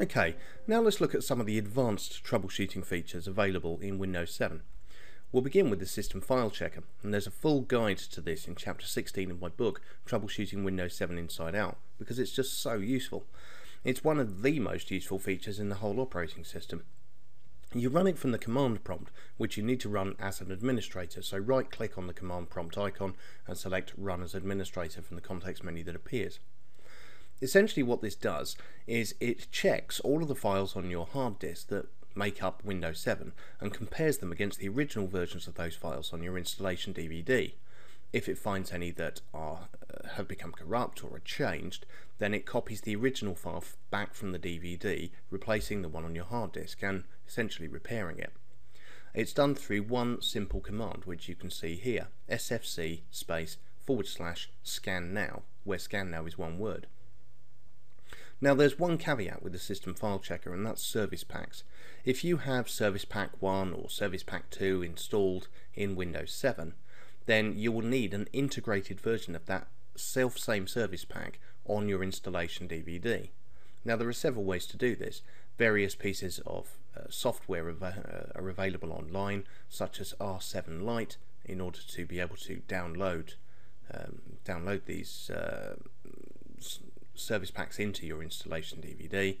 Okay, now let's look at some of the advanced troubleshooting features available in Windows 7. We'll begin with the System File Checker, and there's a full guide to this in Chapter 16 of my book, Troubleshooting Windows 7 Inside Out, because it's just so useful. It's one of the most useful features in the whole operating system. You run it from the command prompt, which you need to run as an administrator, so right click on the command prompt icon and select Run as Administrator from the context menu that appears. Essentially what this does is it checks all of the files on your hard disk that make up Windows 7 and compares them against the original versions of those files on your installation DVD. If it finds any that are uh, have become corrupt or are changed, then it copies the original file back from the DVD, replacing the one on your hard disk and essentially repairing it. It's done through one simple command, which you can see here, sfc space forward slash scan now, where scan now is one word. Now there's one caveat with the system file checker and that's service packs. If you have service pack 1 or service pack 2 installed in Windows 7 then you will need an integrated version of that self same service pack on your installation DVD. Now there are several ways to do this. Various pieces of uh, software uh, are available online such as RT7 Lite in order to be able to download um, download these uh, service packs into your installation DVD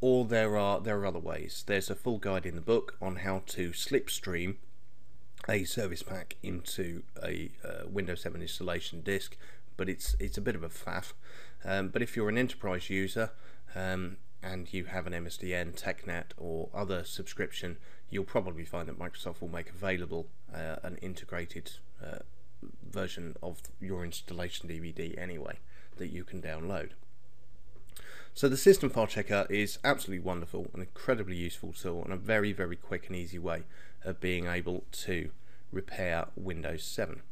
or there are there are other ways. There's a full guide in the book on how to slipstream a service pack into a uh, Windows 7 installation disk, but it's it's a bit of a faff. Um, but if you're an enterprise user um, and you have an MSDN, TechNet, or other subscription, you'll probably find that Microsoft will make available uh, an integrated uh, version of your installation DVD anyway that you can download. So the system file checker is absolutely wonderful, an incredibly useful tool, and a very, very quick and easy way of being able to repair Windows 7.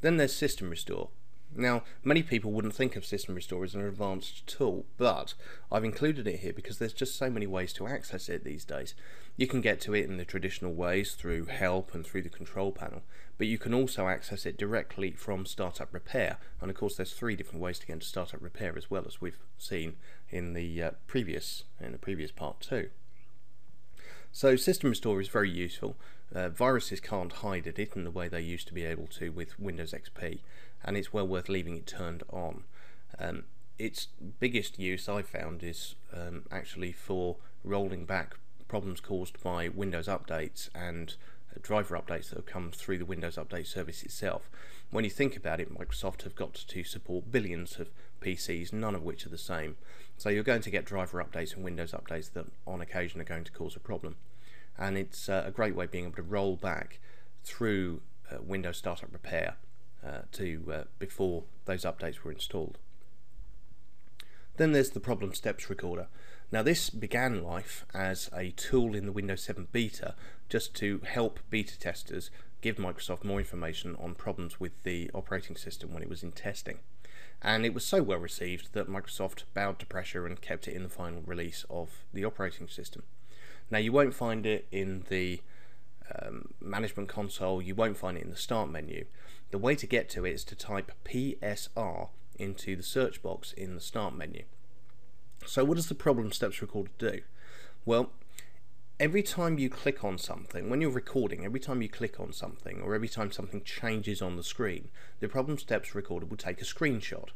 Then there's System Restore. Now, many people wouldn't think of System Restore as an advanced tool, but I've included it here because there's just so many ways to access it these days. You can get to it in the traditional ways through help and through the control panel, but you can also access it directly from Startup Repair, and of course there's three different ways to get into Startup Repair as well as we've seen in the uh, previous in the previous part too. So System Restore is very useful. Uh, viruses can't hide at it in the way they used to be able to with Windows XP, and it's well worth leaving it turned on. Um, its biggest use I found is um, actually for rolling back problems caused by Windows updates and uh, driver updates that have come through the Windows Update service itself. When you think about it, Microsoft have got to support billions of PCs, none of which are the same. So you're going to get driver updates and Windows updates that on occasion are going to cause a problem. And it's uh, a great way of being able to roll back through uh, Windows Startup Repair to uh, before those updates were installed. Then there's the Problem Steps Recorder. Now this began life as a tool in the Windows 7 beta just to help beta testers give Microsoft more information on problems with the operating system when it was in testing. And it was so well received that Microsoft bowed to pressure and kept it in the final release of the operating system. Now you won't find it in the um, management console, you won't find it in the start menu. The way to get to it is to type PSR into the search box in the start menu. So what does the problem steps recorder do? Well, every time you click on something, when you're recording, every time you click on something or every time something changes on the screen, the problem steps recorder will take a screenshot.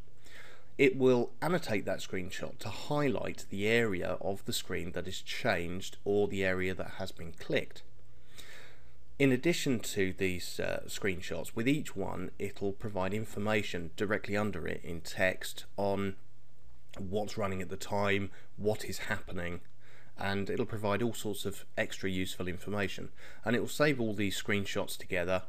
It will annotate that screenshot to highlight the area of the screen that is changed or the area that has been clicked. In addition to these uh, screenshots, with each one it'll provide information directly under it in text on what's running at the time, what is happening, and it'll provide all sorts of extra useful information. And it will save all these screenshots together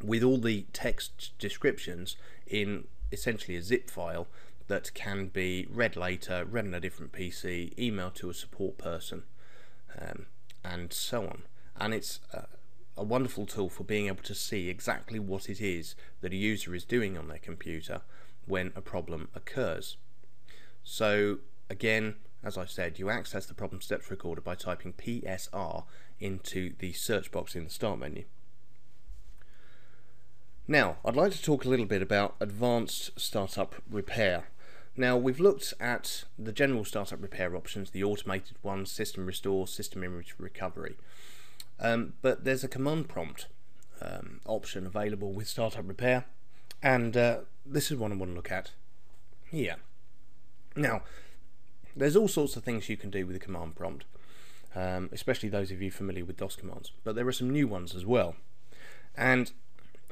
with all the text descriptions in essentially a zip file that can be read later, read on a different PC, emailed to a support person, um, and so on. And it's uh, a wonderful tool for being able to see exactly what it is that a user is doing on their computer when a problem occurs. So again, as I said, you access the problem steps recorder by typing PSR into the search box in the start menu. Now, I'd like to talk a little bit about advanced startup repair. Now we've looked at the general startup repair options, the automated ones, system restore, system image recovery. Um, but there's a command prompt um, option available with startup repair, and uh, this is what I want to look at here. Now, there's all sorts of things you can do with the command prompt, um, especially those of you familiar with DOS commands, but there are some new ones as well. And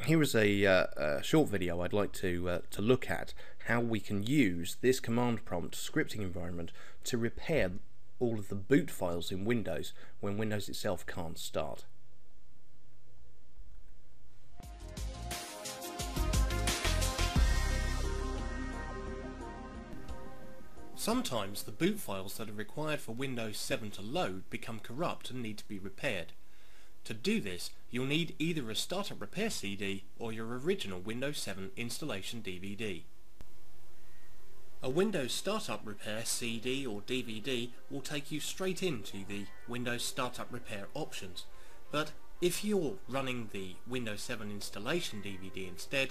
here is a, uh, a short video I'd like to uh, to look at how we can use this command prompt scripting environment to repair all of the boot files in Windows when Windows itself can't start. Sometimes the boot files that are required for Windows 7 to load become corrupt and need to be repaired. To do this, you'll need either a startup repair CD or your original Windows 7 installation DVD. A Windows Startup Repair CD or DVD will take you straight into the Windows Startup Repair options, but if you're running the Windows 7 installation DVD instead,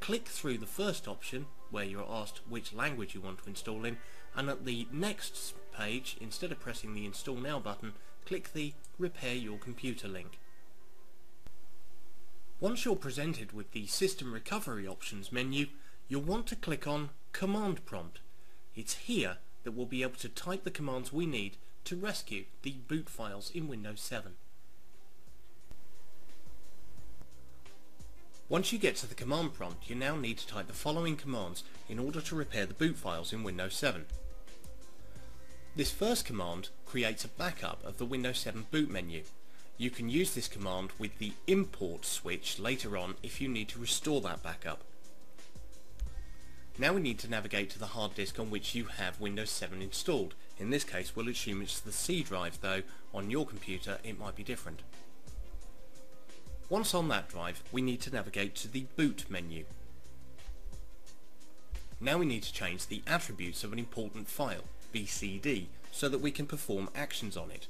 click through the first option, where you're asked which language you want to install in, and at the next page, instead of pressing the Install Now button, click the Repair Your Computer link. Once you're presented with the System Recovery Options menu, you'll want to click on Command Prompt. It's here that we'll be able to type the commands we need to rescue the boot files in Windows 7. Once you get to the command prompt, you now need to type the following commands in order to repair the boot files in Windows 7. This first command creates a backup of the Windows 7 boot menu. You can use this command with the import switch later on if you need to restore that backup. Now we need to navigate to the hard disk on which you have Windows 7 installed. In this case we'll assume it's the C drive though on your computer it might be different. Once on that drive we need to navigate to the boot menu. Now we need to change the attributes of an important file. BCD so that we can perform actions on it.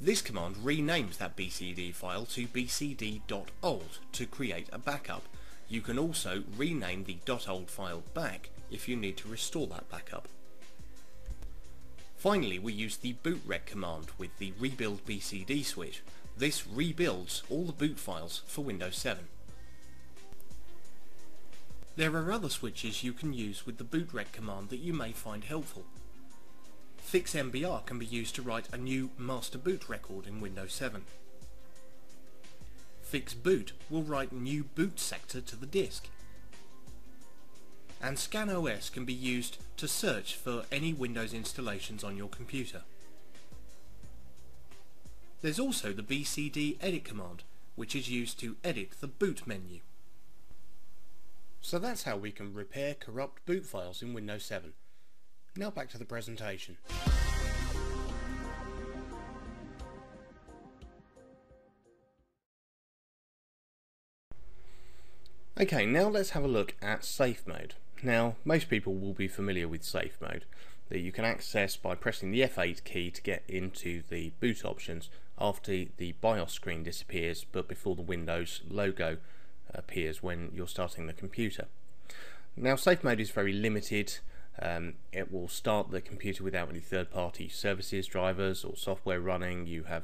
This command renames that BCD file to bcd.old to create a backup. You can also rename the .old file back if you need to restore that backup. Finally, we use the bootrec command with the rebuild BCD switch. This rebuilds all the boot files for Windows 7. There are other switches you can use with the bootrec command that you may find helpful. FixMBR can be used to write a new master boot record in Windows 7. FixBoot will write new boot sector to the disk. And ScanOS can be used to search for any Windows installations on your computer. There's also the BCD edit command, which is used to edit the boot menu. So that's how we can repair corrupt boot files in Windows 7. Now back to the presentation. Okay, now let's have a look at safe mode. Now, most people will be familiar with safe mode that you can access by pressing the F8 key to get into the boot options after the BIOS screen disappears but before the Windows logo appears when you're starting the computer. Now safe mode is very limited. Um, it will start the computer without any third-party services, drivers or software running. You have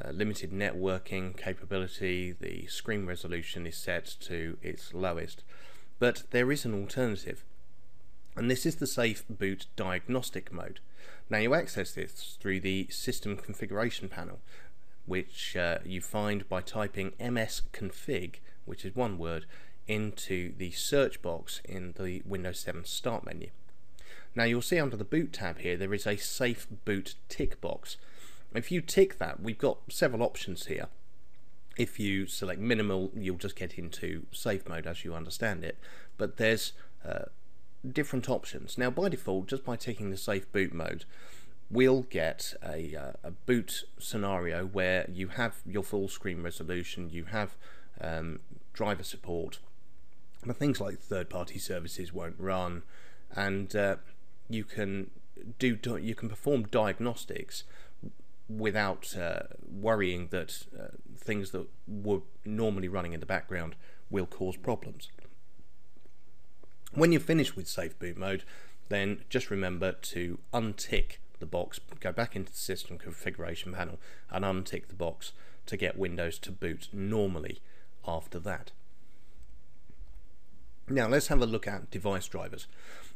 uh, limited networking capability. The screen resolution is set to its lowest. But there is an alternative. And this is the Safe Boot Diagnostic mode. Now you access this through the System Configuration panel, which uh, you find by typing msconfig which is one word, into the search box in the Windows 7 Start menu. Now you'll see under the boot tab here there is a safe boot tick box. If you tick that, we've got several options here. If you select minimal, you'll just get into safe mode as you understand it, but there's uh, different options. Now by default, just by ticking the safe boot mode, we'll get a, uh, a boot scenario where you have your full screen resolution, you have um, driver support, but things like third-party services won't run, and uh, you can do you can perform diagnostics without uh, worrying that uh, things that were normally running in the background will cause problems. When you're finished with safe boot mode, then just remember to untick the box, go back into the system configuration panel and untick the box to get Windows to boot normally after that. Now let's have a look at device drivers.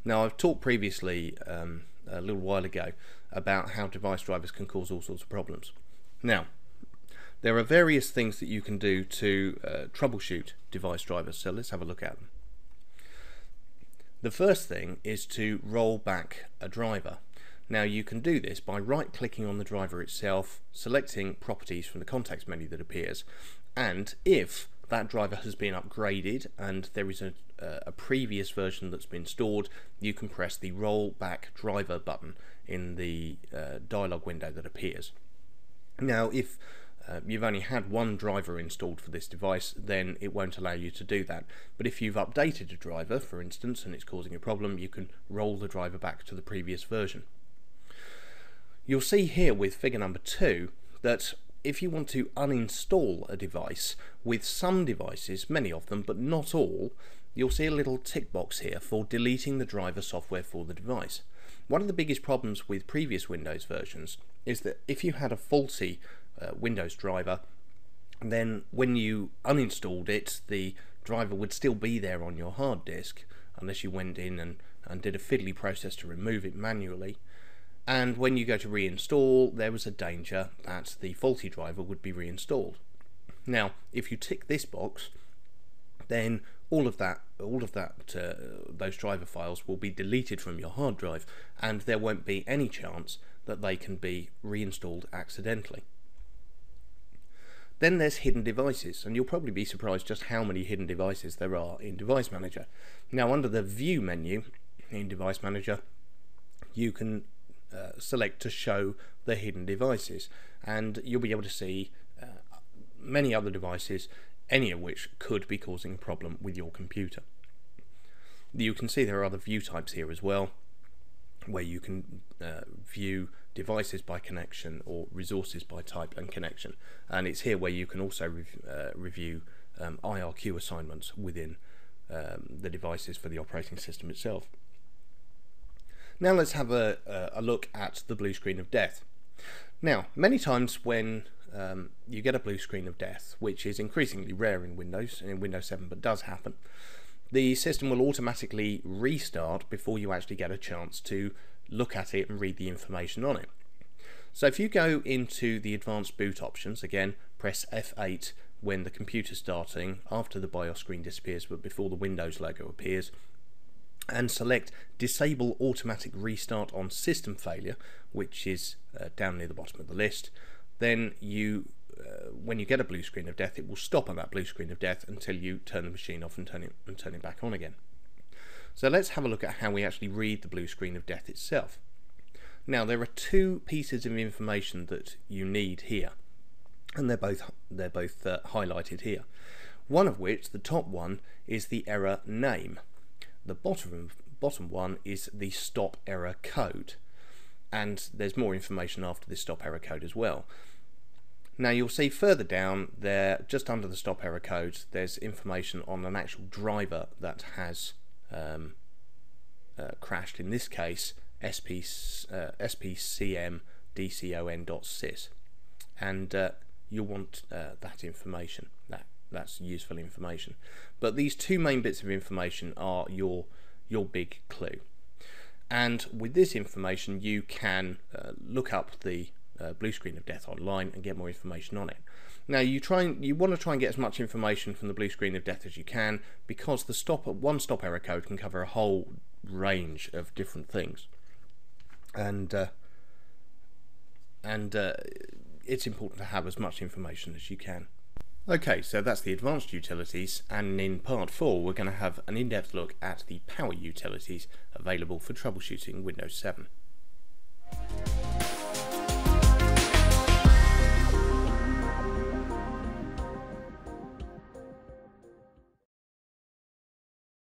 Now I've talked previously um, a little while ago about how device drivers can cause all sorts of problems. Now there are various things that you can do to uh, troubleshoot device drivers so let's have a look at them. The first thing is to roll back a driver. Now you can do this by right clicking on the driver itself, selecting properties from the context menu that appears and if that driver has been upgraded and there is a, a previous version that's been stored, you can press the roll back driver button in the uh, dialog window that appears. Now, if uh, you've only had one driver installed for this device, then it won't allow you to do that. But if you've updated a driver, for instance, and it's causing a problem, you can roll the driver back to the previous version. You'll see here with figure number two that if you want to uninstall a device, with some devices, many of them, but not all, you'll see a little tick box here for deleting the driver software for the device. One of the biggest problems with previous Windows versions is that if you had a faulty uh, Windows driver, then when you uninstalled it, the driver would still be there on your hard disk unless you went in and, and did a fiddly process to remove it manually and when you go to reinstall there was a danger that the faulty driver would be reinstalled. Now if you tick this box then all of that all of that uh, those driver files will be deleted from your hard drive and there won't be any chance that they can be reinstalled accidentally. Then there's hidden devices, and you'll probably be surprised just how many hidden devices there are in Device Manager. Now, under the View menu in Device Manager, you can uh, select to show the hidden devices and you'll be able to see uh, many other devices any of which could be causing a problem with your computer. You can see there are other view types here as well where you can uh, view devices by connection or resources by type and connection and it's here where you can also uh, review um, IRQ assignments within um, the devices for the operating system itself. Now let's have a, a look at the blue screen of death. Now, many times when um, you get a blue screen of death, which is increasingly rare in Windows, and in Windows 7, but does happen, the system will automatically restart before you actually get a chance to look at it and read the information on it. So if you go into the advanced boot options, again, press F8 when the computer's starting, after the BIOS screen disappears but before the Windows logo appears, and select disable automatic restart on system failure which is uh, down near the bottom of the list. Then you uh, when you get a blue screen of death it will stop on that blue screen of death until you turn the machine off and turn it and turn it back on again. So let's have a look at how we actually read the blue screen of death itself. Now there are two pieces of information that you need here and they're both they're both uh, highlighted here. One of which the top one is the error name the bottom bottom one is the stop error code. And there's more information after this stop error code as well. Now you'll see further down there just under the stop error code there's information on an actual driver that has um, uh, crashed in this case SP, uh, spcm dcon.sys and uh, you'll want uh, that information that that's useful information. But these two main bits of information are your your big clue. And with this information, you can uh, look up the uh, blue screen of death online and get more information on it. Now you try and, you want to try and get as much information from the blue screen of death as you can because the stop one stop error code can cover a whole range of different things. And uh, and uh, it's important to have as much information as you can. Okay, so that's the advanced utilities, and in part 4 we're going to have an in-depth look at the power utilities available for troubleshooting Windows 7.